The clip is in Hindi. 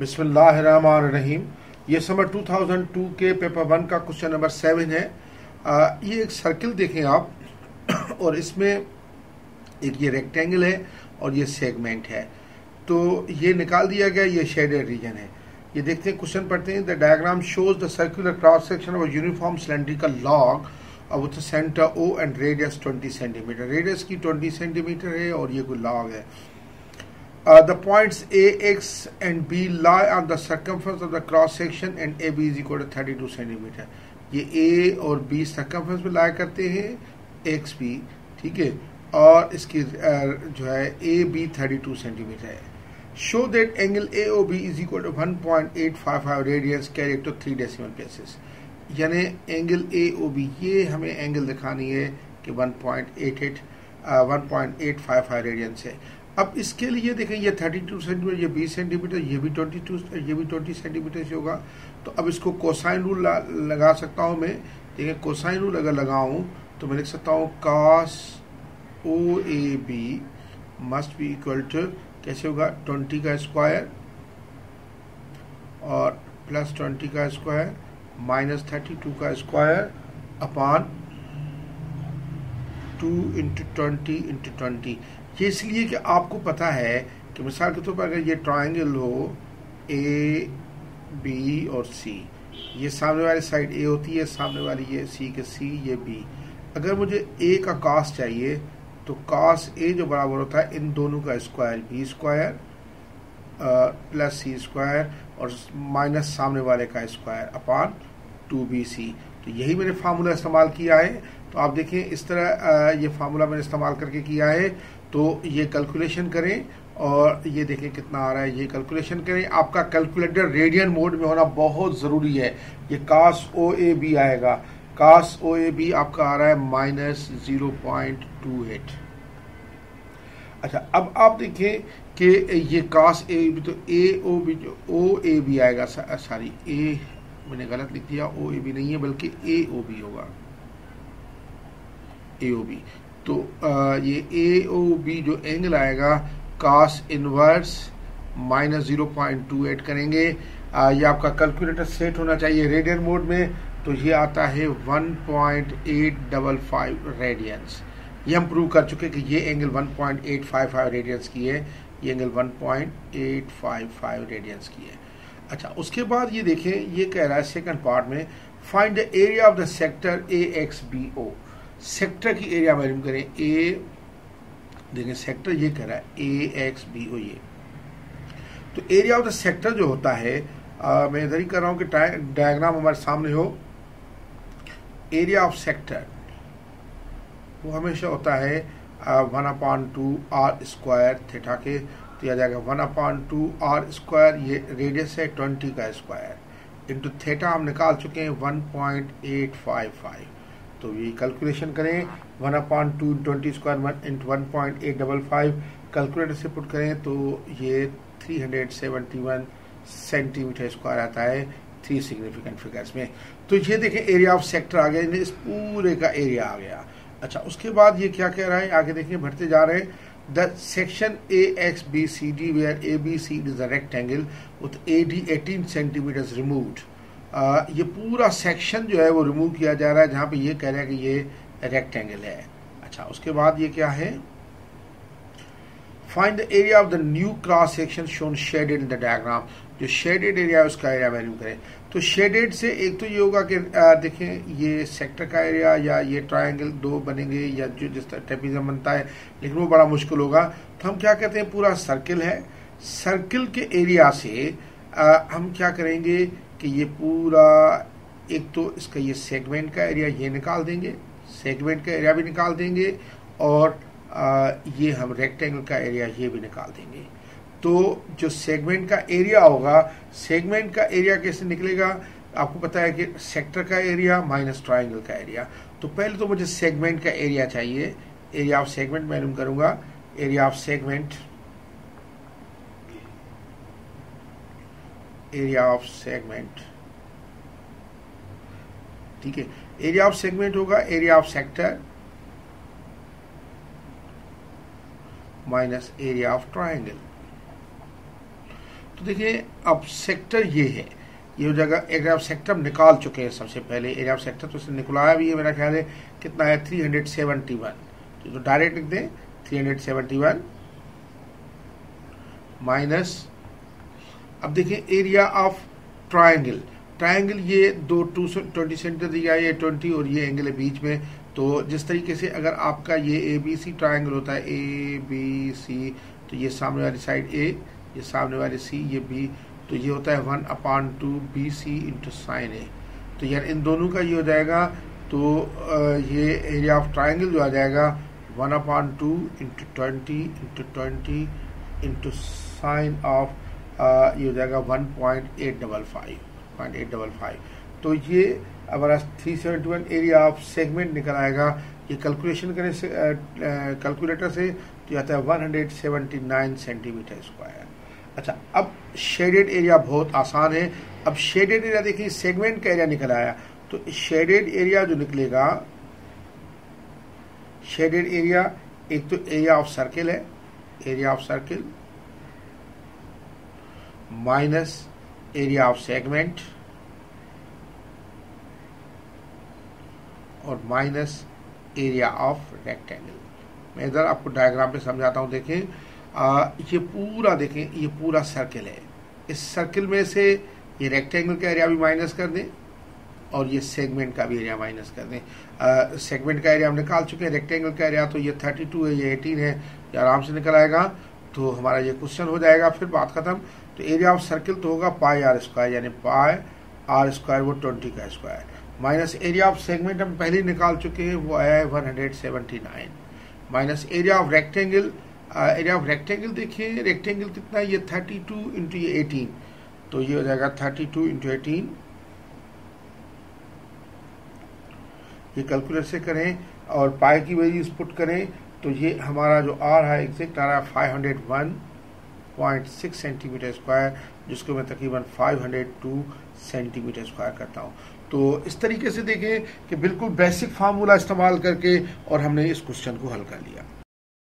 बिस्मिल्लाहिर्रहमानिर्रहीम। ये समर 2002 के पेपर वन का क्वेश्चन नंबर सेवन है। आ, ये एक सर्किल देखें आप और इसमें एक ये रेक्टेंगल है और ये सेगमेंट है। तो ये निकाल दिया गया ये शेडेड रीजन है। ये देखते हैं क्वेश्चन पढ़ते हैं। The diagram shows the circular cross section of uniform cylindrical log with centre O and radius 20 centimetre radius की 20 सेंटीमीटर है और ये कोई लॉग है। Uh, the points A, X and B lie on the circumference of the cross section and AB is equal to 32 centimeter. ये A और B circumference में lie करते हैं X B ठीक है और इसकी uh, जो है A B 32 सेंटीमीटर है show that angle AOB is equal to 1.855 radians carried to three decimal places यानी एंगल AOB ये हमें एंगल दिखानी है कि 1.88 uh, 1.855 रेडियंस है अब इसके लिए देखें, ये 32 सेंटीमीटर ये 20 सेंटीमीटर ये भी 22 ये भी 20 सेंटीमीटर से होगा। तो अब इसको कोसाइन रूल लगा सकता हूँ मैं। देखें कोसाइन रूल अगर लगाऊँ तो मैं लिख सकता हूँ cos O A B must be equal to कैसे होगा? 20 का स्क्वायर और प्लस 20 का स्क्वायर माइनस थर्टी टू का square upon two into twenty into twenty ये इसलिए कि आपको पता है कि मिसाल के तौर पर अगर ये ट्राइंगल हो ए बी और सी ये सामने वाली साइड ए होती है, सामने वाली ये सी के सी ये बी अगर मुझे ए का कास चाहिए तो कास ए जो बराबर होता है, इन दोनों का square B square plus C square और माइनस सामने वाले का square upon two B C तो यही मैंने फार्मूला इस्तेमाल किया है। तो आप देखें, इस तरह ये फार्मूला मैंने इस्तेमाल करके किया है। तो ये कैलकुलेशन करें और ये देखें कितना आ रहा है। ये कैलकुलेशन करें। आपका कैलकुलेटर रेडियन मोड में होना बहुत ज़रूरी है। ये कास ओ ए बी आएगा। कास ओ ए बी आपका आ रहा है minus zero point two eight अच्छा अब आप देखें कि ये कास ए बी तो A O B O A B आएगा। सॉरी ए मैंने गलत लिख दिया ओ ए बी नहीं है बल्कि ए ओ बी होगा। ए ओ बी तो आ, ये ए ओ बी जो एंगल आएगा cos inverse minus zero point two eight करेंगे। आ, ये आपका कैलकुलेटर सेट होना चाहिए रेडियन मोड में तो ये आता है one point eight double five radians ये हम प्रूव कर चुके कि ये angle one point eight five five radians की है ये angle one point eight five five radians की है। अच्छा उसके बाद ये देखें ये कह रहा है सेकंड पार्ट में find the area of the sector A X B O sector की एरिया मालूम करें ए देखें सेक्टर ये कह रहा है ए एक्स बी ओ ये. तो एरिया ऑफ़ द सेक्टर जो होता है आ, मैं इधर ही कर रहा हूँ कि डायग्राम हमारे सामने हो. एरिया ऑफ़ सेक्टर वो हमेशा होता है one upon two R square theta के तो यह जाएगा। One upon two R square, ये रेडियस है ट्वेंटी का स्क्वायर। इंटू थेटा हम निकाल चुके हैं one point eight five five. तो ये कैलकुलेशन करें। One upon two twenty square one into one point eight double five. Calculator से पुट करें तो ये three hundred seventy one centimetre square आता है थ्री सिग्निफिकेंट फिगर्स में। तो ये देखें एरिया ऑफ़ सेक्टर आ गया इस पूरे का एरिया आ गया। अच्छा उसके बाद ये क्या कह रहा है? आगे देखिए बढ़ते जा रहे हैं। Where A B C is a rectangle with A D eighteen centimetre remove आ, ये पूरा सेक्शन जो है वो रिमूव किया जा रहा है जहाँ पे ये कह रहा है कि ये रेक्टेंगल है। अच्छा उसके बाद ये क्या है? Find the area of the new cross section shown shaded in the diagram जो शेडेड एरिया है उसका एरिया वैल्यू करें। तो शेडेड से एक तो ये होगा कि देखें ये सेक्टर का एरिया या ये ट्रायंगल दो बनेंगे या जो जिस तरह ट्रेपिज्म बनता है लेकिन वो बड़ा मुश्किल होगा। तो हम क्या कहते हैं पूरा सर्किल है। सर्किल के एरिया से आ, हम क्या करेंगे कि ये पूरा एक तो इसका ये सेगमेंट का एरिया ये निकाल देंगे सेगमेंट का एरिया भी निकाल देंगे और ये हम रेक्टेंगल का एरिया ये भी निकाल देंगे। तो जो सेगमेंट का एरिया होगा सेगमेंट का एरिया कैसे निकलेगा? आपको पता है कि सेक्टर का एरिया माइनस ट्राइंगल का एरिया तो पहले तो मुझे सेगमेंट का एरिया चाहिए। एरिया ऑफ़ सेगमेंट मालूम करूँगा। Area of segment area of segment ठीक है? एरिया ऑफ़ सेगमेंट होगा area of sector minus area of triangle तो देखिए, अब सेक्टर ये है। ये हो जाएगा एरिया ऑफ़ सेक्टर निकाल चुके हैं सबसे पहले। एरिया ऑफ़ सेक्टर तो इसने निकलाया भी है, मेरा ख्याल है, कितना है? थ्री हंड्रेड सेवेंटी वन तो डायरेक्ट लिख दें three hundred seventy one minus अब देखिए एरिया ऑफ़ ट्राइंगल ट्राइंगल ये दो टू ट्वेंटी सेंटर दिया है ये ट्वेंटी और ये एंगल है बीच में। तो जिस तरीके से अगर आपका ये ए बी सी ट्राइंगल होता है ए बी सी तो ये सामने वाली साइड ए ये सामने वाली सी ये बी तो ये होता है one upon two B C into sine A तो यार, इन दोनों का ये हो जाएगा तो ये एरिया ऑफ़ ट्राइंगल जो आ जाएगा one upon two into twenty into twenty into sine of ये हो जाएगा one point eight double five point eight double five तो ये हमारा three seventy one area of segment निकल आएगा। ये कैलकुलेशन करें से कैलकुलेटर से तो आता है one hundred seventy nine centimetre square अच्छा अब शेडेड एरिया बहुत आसान है। अब शेडेड एरिया देखिए सेगमेंट का एरिया निकल आया। तो शेडेड एरिया जो निकलेगा शेडेड एरिया एक तो एरिया ऑफ़ सर्किल है area of circle minus area of segment और माइनस एरिया ऑफ़ रेक्टेंगल मैं इधर आपको डायग्राम पे समझाता हूँ देखें। आ, ये पूरा देखें ये पूरा सर्किल है। इस सर्किल में से ये रेक्टेंगल का एरिया भी माइनस कर दें और ये सेगमेंट का भी एरिया माइनस कर दें। सेगमेंट का एरिया हम निकाल चुके हैं रेक्टेंगल का एरिया तो ये 32 है ये 18 है ये आराम से निकल आएगा। तो हमारा ये क्वेश्चन हो जाएगा, फिर बात खत्म। तो एरिया ऑफ़ सर्किल तो होगा पाई आर स्क्वायर यानी पाई आर स्क्वायर वो ट्वेंटी का square minus area of segment हम पहले निकाल चुके हैं, वो आया है one hundred seventy nine minus area of rectangle area of rectangle देखिए रेक्टेंगल कितना है? ये थर्टी टू इंटू ये एटीन तो ये हो जाएगा थर्टी टू इंटू एटीन ये कैलकुलेट से करें और पाई की वैल्यूज़ पुट करें। तो ये हमारा जो आ रहा है एग्जैक्ट आ रहा है five hundred one point six centimetre square जिसको मैं तकरीबन five hundred two centimetre square करता हूँ। तो इस तरीके से देखें कि बिल्कुल बेसिक फार्मूला इस्तेमाल करके और हमने इस क्वेश्चन को हल कर लिया।